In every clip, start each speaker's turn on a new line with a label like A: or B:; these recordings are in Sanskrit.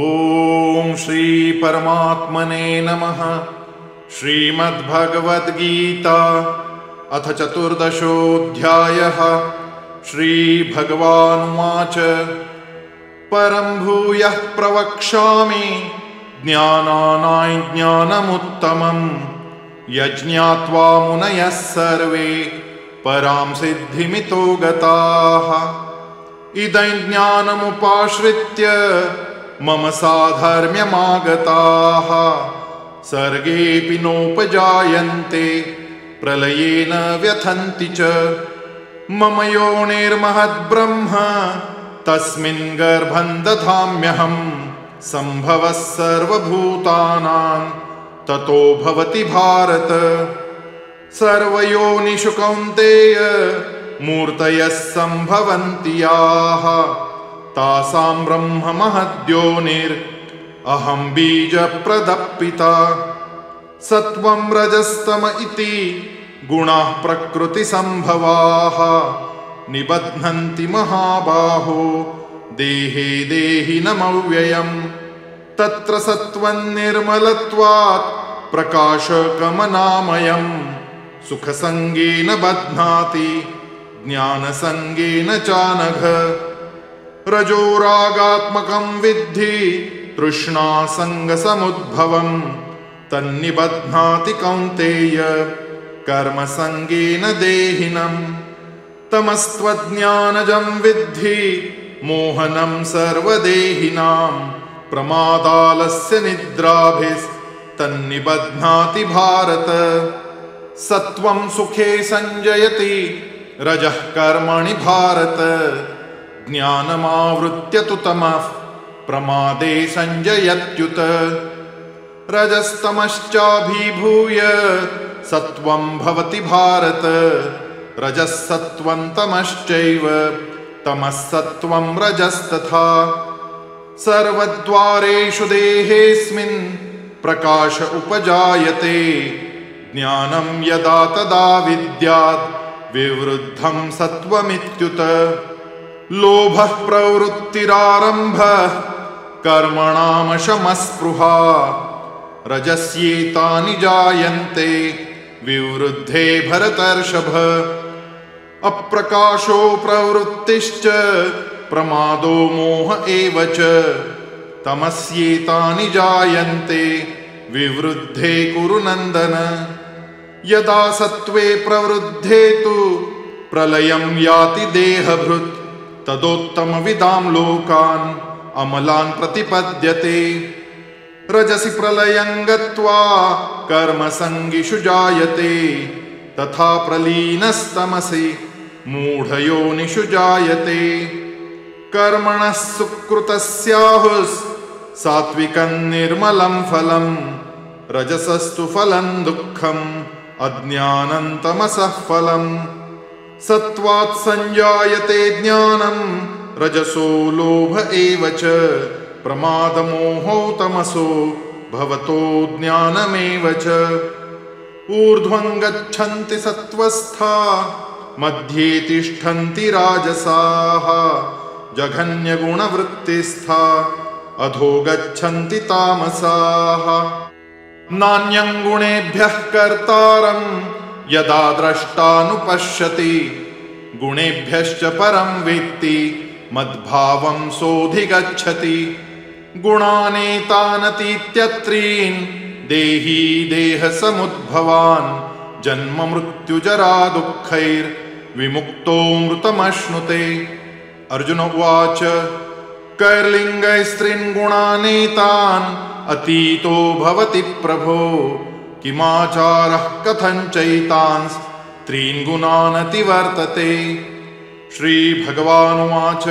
A: ॐ श्रीपरमात्मने नमः श्रीमद्भगवद्गीता अथ चतुर्दशोऽध्यायः श्रीभगवानुवाच परं भूयः प्रवक्ष्यामि ज्ञानानाय ज्ञानमुत्तमम् यज्ञात्वा मुनयः सर्वे परां सिद्धिमितो गताः इदं ज्ञानमुपाश्रित्य मम साधर्म्यमागताः सर्गेऽपि नोपजायन्ते प्रलयेन व्यथन्ति च मम योनिर्महद्ब्रह्म तस्मिन् गर्भं दधाम्यहम् सम्भवः सर्वभूतानां ततो भवति भारत कौन्तेय मूर्तयः सम्भवन्ति याः तासां ब्रह्म महद्योनिर् अहं बीजप्रदप्पिता सत्त्वं रजस्तम इति गुणाः प्रकृतिसम्भवाः निबध्नन्ति महाबाहो देहे देहि नमव्ययम् तत्र सत्त्वं निर्मलत्वात् प्रकाशकमनामयम् सुखसङ्गेन बध्नाति ज्ञानसङ्गेन चानघ जो रागात्मकं विद्धि तृष्णासङ्गसमुद्भवम् तन्निबध्नाति कौन्तेय कर्मसङ्गेन देहिनम् तमस्त्वज्ञानजं विद्धि मोहनं सर्वदेहिनां प्रमादालस्य निद्राभिस्तन्निबध्नाति भारत सत्वं सुखे सञ्जयति रजः कर्मणि भारत तु तमः प्रमादे सञ्जयत्युत रजस्तमश्चाभिभूय सत्त्वं भवति भारत रजसत्त्वं तमश्चैव तमः सत्त्वं रजस्तथा सर्वद्वारेषु देहेऽस्मिन् प्रकाश उपजायते ज्ञानं यदा तदा विद्यात् विवृद्धं सत्त्वमित्युत लोभः प्रवृत्तिरारम्भ कर्मणामशमस्पृहा रजस्येतानि जायन्ते विवृद्धे भरतर्षभ अप्रकाशो प्रवृत्तिश्च प्रमादो मोह एव च तमस्येतानि जायन्ते विवृद्धे नन्दन यदा सत्त्वे प्रवृद्धे तु प्रलयं याति देहभृत् तदोत्तमविदां लोकान् अमलान् प्रतिपद्यते रजसि प्रलयं गत्वा कर्मसङ्गिषु जायते तथा प्रलीनस्तमसि मूढयो निषु जायते कर्मणः सुकृतस्याहुस्सात्विकं निर्मलं फलं रजसस्तु फलं दुःखम् अज्ञानन्तमसः फलम् सत्त्वात्संजायते ज्ञानम् रजसो लोभ एव च प्रमादमोहो तमसो भवतो ज्ञानमेव च ऊर्ध्वं गच्छन्ति सत्त्वस्था मध्ये तिष्ठन्ति राजसाः जघन्यगुणवृत्तिस्था अधो गच्छन्ति तामसाः गुणेभ्यः कर्तारम् यदा द्रष्टानुपश्यति गुणेभ्यश्च परं वेत्ति मद्भावं सोऽधिगच्छति गुणानीतानतीत्यत्रीन् देही देहसमुद्भवान् जन्म मृत्युजरा दुःखैर्विमुक्तोऽमृतमश्नुते अर्जुन उवाच कैर्लिङ्गैस्तृन् गुणानितान् अतीतो भवति प्रभो किमाचारः कथञ्चैतान्स्त्रीन् गुणानतिवर्तते श्रीभगवानुवाच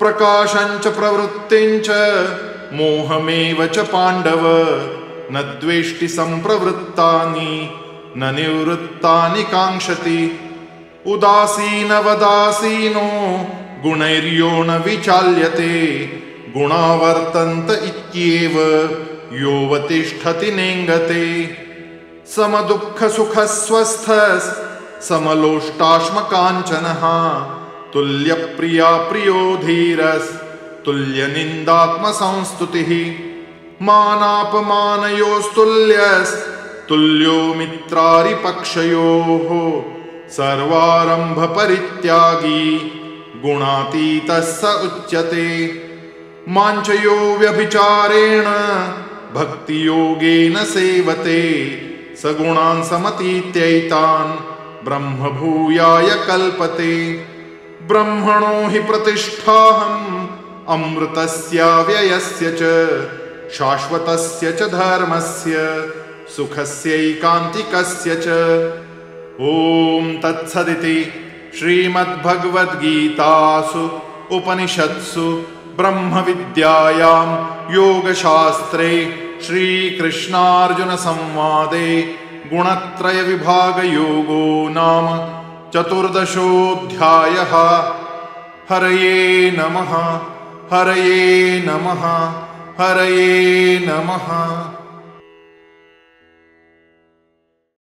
A: प्रकाशञ्च प्रवृत्तिञ्च मोहमेव च पाण्डव न सम्प्रवृत्तानि न निवृत्तानि काङ्क्षति उदासीनवदासीनो गुणैर्यो न विचाल्यते गुणावर्तन्त इत्येव योवतिष्ठति नेङ्गते समदुःखसुखस्वस्थस् समलोष्टाश्मकाञ्चनः तुल्यप्रिया प्रियो धीरस्तुल्यनिन्दात्मसंस्तुतिः मानापमानयोस्तुल्यस्तुल्यो मित्रारिपक्षयोः सर्वारम्भपरित्यागी गुणातीतः स उच्यते माञ्चयो व्यभिचारेण भक्तियोगेन सेवते सगुणान् समतीत्यैतान् ब्रह्मभूयाय कल्पते ब्रह्मणो हि प्रतिष्ठाहम् अमृतस्याव्ययस्य च शाश्वतस्य च धर्मस्य सुखस्यैकान्तिकस्य च ॐ तत्सदिति श्रीमद्भगवद्गीतासु उपनिषत्सु ब्रह्मविद्यायां योगशास्त्रे श्रीकृष्णार्जुनसंवादे गुणत्रयविभागयोगो नाम चतुर्दशोऽध्यायः हरये नमः हरये नमः हरये नमः